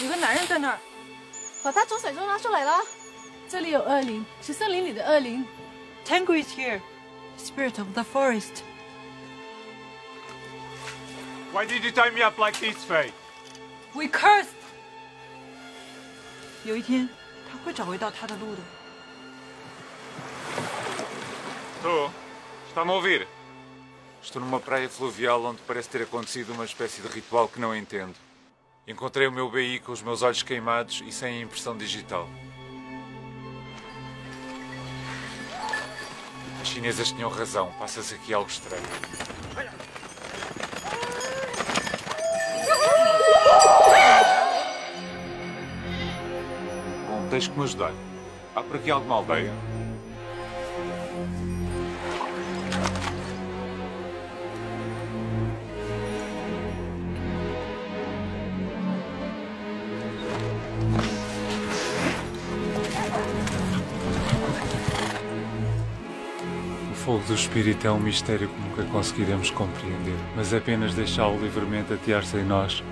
有个男人在那儿，把他从水中拉出来了。这里有恶灵，是森林里的恶灵。 Tango is here, spirit of the forest. Why did you tie me up like this, Faye? We cursed. 有一天，他会找回到他的路的。 Estou. Está-me a ouvir? Estou numa praia fluvial onde parece ter acontecido uma espécie de ritual que não entendo. Encontrei o meu BI com os meus olhos queimados e sem impressão digital. As chinesas tinham razão. Passa-se aqui algo estranho. Bom, tens que me ajudar. Há por aqui alguma aldeia? Fogo do espírito é um mistério que nunca conseguiremos compreender, mas apenas deixá-lo livremente atear-se em nós